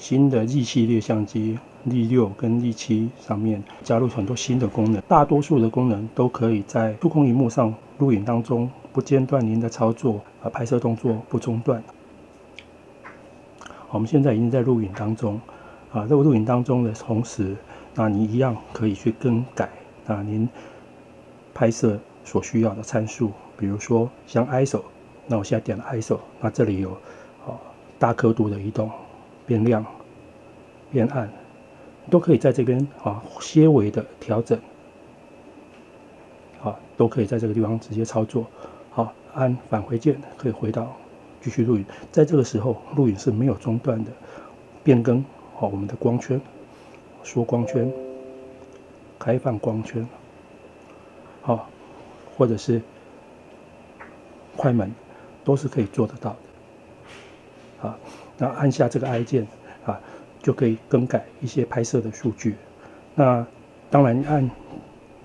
新的 Z 系列相机 Z 六跟 Z 七上面加入很多新的功能，大多数的功能都可以在触控荧幕上录影当中不间断您的操作，啊，拍摄动作不中断。我们现在已经在录影当中，啊，在录影当中的同时，那你一样可以去更改啊您拍摄所需要的参数，比如说像 ISO，那我现在点了 ISO，那这里有啊大刻度的移动、变亮、变暗，都可以在这边啊些微的调整，啊都可以在这个地方直接操作。好，按返回键可以回到。继续录影，在这个时候录影是没有中断的。变更好我们的光圈，缩光圈，开放光圈，好，或者是快门，都是可以做得到的。那按下这个 I 键啊，就可以更改一些拍摄的数据。那当然按。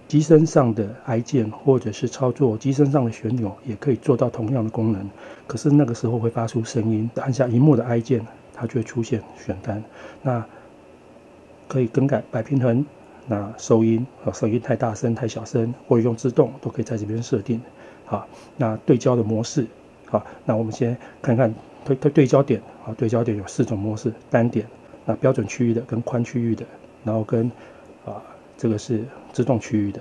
机身上的 I 键，或者是操作机身上的旋钮，也可以做到同样的功能。可是那个时候会发出声音。按下荧幕的 I 键，它就会出现选单。那可以更改摆平衡，那收音啊，声音太大声、太小声，或者用自动，都可以在这边设定。好，那对焦的模式，好，那我们先看看对对对焦点啊，对焦点有四种模式：单点，那标准区域的跟宽区域的，然后跟啊。这个是自动区域的，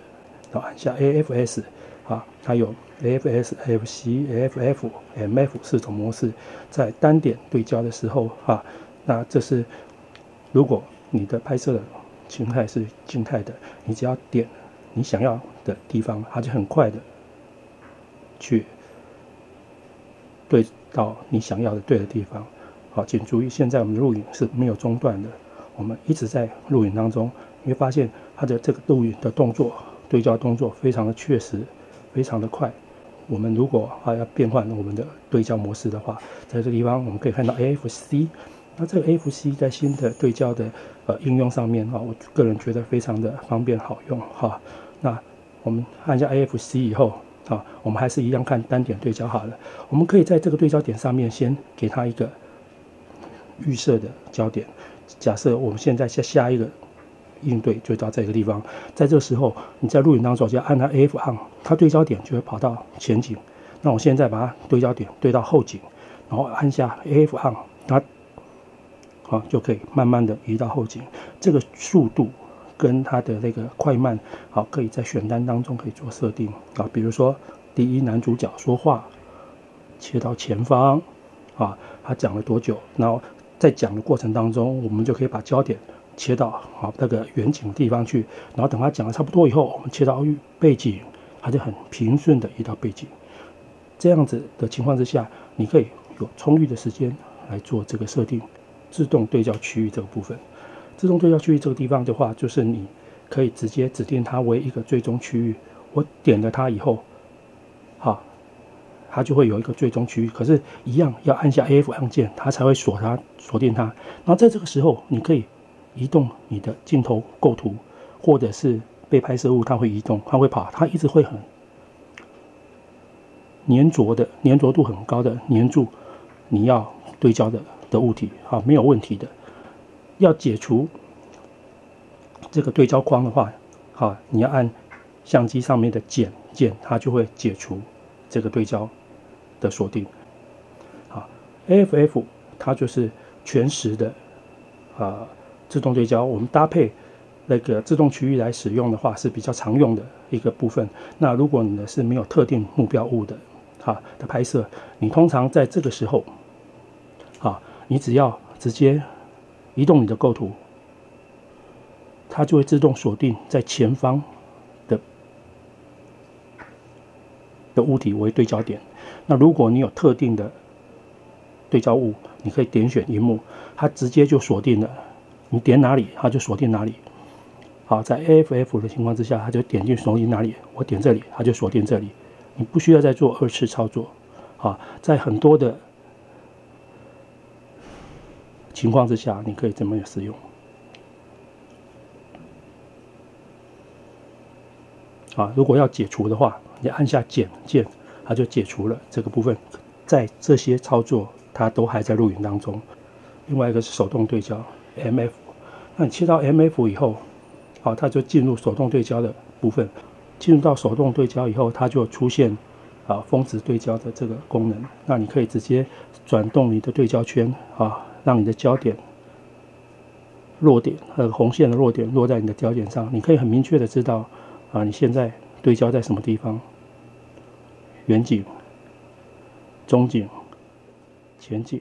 然后按下 AFS，啊，它有 AFS、FC、AFF、MF 四种模式，在单点对焦的时候，啊，那这是如果你的拍摄的形态是静态的，你只要点你想要的地方，它就很快的去对到你想要的对的地方。好，请注意，现在我们的录影是没有中断的，我们一直在录影当中。你会发现它的这个录影的动作、对焦动作非常的确实，非常的快。我们如果啊要变换我们的对焦模式的话，在这个地方我们可以看到 AFC。那这个 AFC 在新的对焦的呃应用上面啊，我个人觉得非常的方便好用哈。那我们按下 AFC 以后啊，我们还是一样看单点对焦好了。我们可以在这个对焦点上面先给它一个预设的焦点。假设我们现在下下一个。应对就到这个地方，在这个时候，你在录影当中就要按它 AF 按，它对焦点就会跑到前景。那我现在把它对焦点对到后景，然后按下 AF 按，它好就可以慢慢的移到后景。这个速度跟它的那个快慢，好可以在选单当中可以做设定啊。比如说第一男主角说话，切到前方啊，他讲了多久？然后在讲的过程当中，我们就可以把焦点。切到好那个远景地方去，然后等他讲的差不多以后，我们切到背景，它就很平顺的移到背景。这样子的情况之下，你可以有充裕的时间来做这个设定，自动对焦区域这个部分。自动对焦区域这个地方的话，就是你可以直接指定它为一个最终区域。我点了它以后，好，它就会有一个最终区域。可是，一样要按下 A F 按键，它才会锁它锁定它。然后在这个时候，你可以。移动你的镜头构图，或者是被拍摄物，它会移动，它会跑，它一直会很粘着的，粘着度很高的粘住你要对焦的的物体，好，没有问题的。要解除这个对焦框的话，好，你要按相机上面的减键，它就会解除这个对焦的锁定。好，AFF 它就是全时的啊。自动对焦，我们搭配那个自动区域来使用的话是比较常用的一个部分。那如果你的是没有特定目标物的，哈的拍摄，你通常在这个时候，啊，你只要直接移动你的构图，它就会自动锁定在前方的的物体为对焦点。那如果你有特定的对焦物，你可以点选荧幕，它直接就锁定了。你点哪里，它就锁定哪里。好，在 AFF 的情况之下，它就点进锁定哪里。我点这里，它就锁定这里。你不需要再做二次操作。好，在很多的情况之下，你可以这么使用。啊，如果要解除的话，你按下减键，它就解除了这个部分。在这些操作，它都还在录影当中。另外一个是手动对焦 MF。那你切到 MF 以后，好，它就进入手动对焦的部分。进入到手动对焦以后，它就出现啊峰值对焦的这个功能。那你可以直接转动你的对焦圈啊，让你的焦点落点和红线的落点落在你的焦点上。你可以很明确的知道啊，你现在对焦在什么地方，远景、中景、前景。